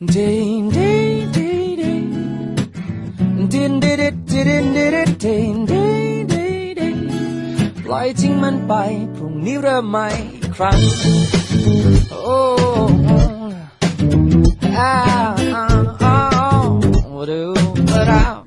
ปล่อยทิ้งมันไปพรุ่งนี้เริ่มใหม่อีกครั้งโอ้อ้าวอ้าวอ้าวดูเรา